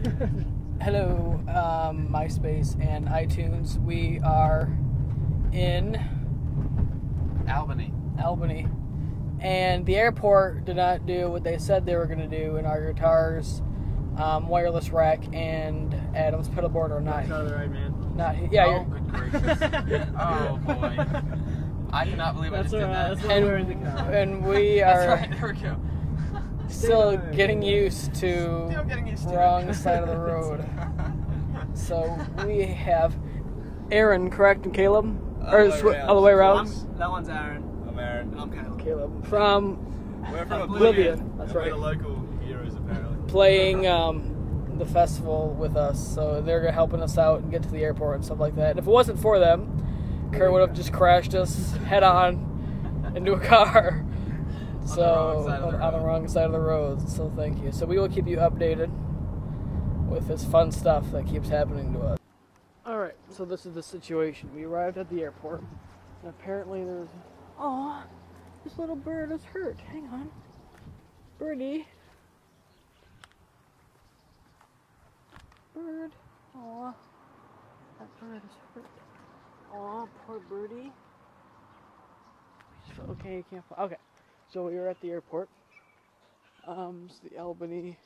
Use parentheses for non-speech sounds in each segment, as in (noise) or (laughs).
(laughs) Hello, um, MySpace and iTunes. We are in Albany. Albany, and the airport did not do what they said they were going to do in our guitars, um, wireless rack, and Adam's pedal board are not. Not right man. Not yeah. oh, you're- good gracious. (laughs) oh, boy. I cannot believe I That's just did that. That's why And- we're in the car. and we (laughs) That's right, there we go. Still getting alive. used Still to getting used to wrong it. side of the road. (laughs) So we have Aaron, correct, and Caleb, or Other way sw- around. other way I'm, around. that one's Aaron. I'm Aaron. And I'm Caleb. Caleb from We're from Oblivion. Oblivion. That's right. We're the local heroes, apparently. playing (laughs) um, the festival with us, so they're helping us out and get to the airport and stuff like that. And if it wasn't for them, Curt would have just crashed us head on into a car. The So wrong side of the on, on the wrong side of the road. So thank you. So we will keep you updated with this fun stuff that keeps happening to us. All right. So this is the situation. We arrived at the airport, and apparently there's. Oh, this little bird is hurt. Hang on, birdie. Bird. Aw. That bird is hurt. Aw, poor birdie. Okay, you can't. fly. Okay, so we were at the airport. Um, it's the Albany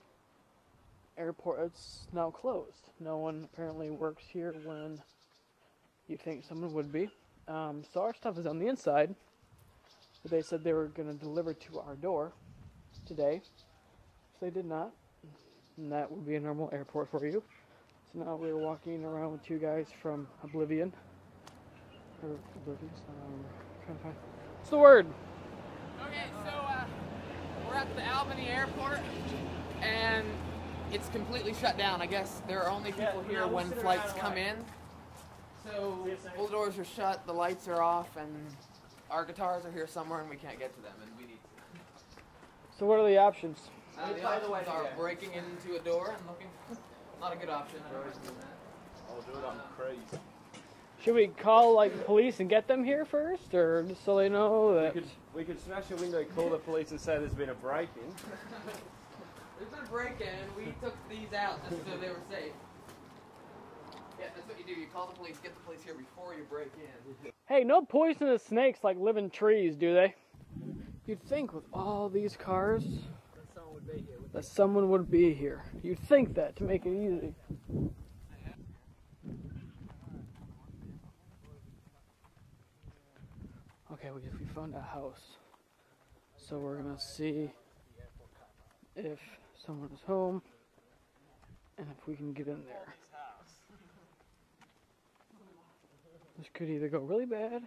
airport. It's now closed. No one apparently works here when you think someone would be. Um, so our stuff is on the inside. They said they were going to deliver to our door today. So they did not. And that would be a normal airport for you. So now we're walking around with two guys from Oblivion. Or Oblivion, um, trying to find. What's the word? Okay, so uh, we're at the Albany airport, and it's completely shut down. I guess there are only people Yeah, here no, when flights come in. So See you soon. all the doors are shut, the lights are off, and our guitars are here somewhere, and we can't get to them, and we need. So what are the options? Uh, the By way, options are yeah. breaking into a door and looking. (laughs) Not a good option. I don't recommend that. I'll do it, I'm crazy. Should we call like police and get them here first, or just so they know We that? could, we could smash a window, call the police and say there's been a break-in. There's been a break-in, and we took these out just so they were safe. Yeah, that's what you do. You call the police, get the police here before you break in. Hey, no poisonous snakes like live in trees, do they? You'd think with all these cars That someone would be here. with that someone would be here. You'd think that to make it easy. Okay, we, we found a house. So we're gonna see if someone is home and if we can get in there. This could either go really bad.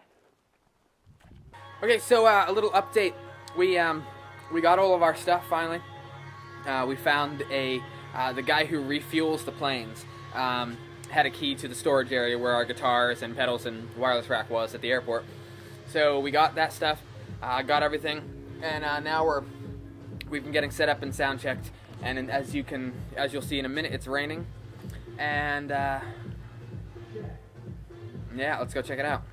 Okay, so uh, a little update. We um, we got all of our stuff finally. Uh, we found a uh, the guy who refuels the planes um, had a key to the storage area where our guitars and pedals and wireless rack was at the airport. So we got that stuff, uh, got everything, and uh, now we're we've been getting set up and sound checked. And as you can as you'll see in a minute, it's raining, and uh, yeah, let's go check it out.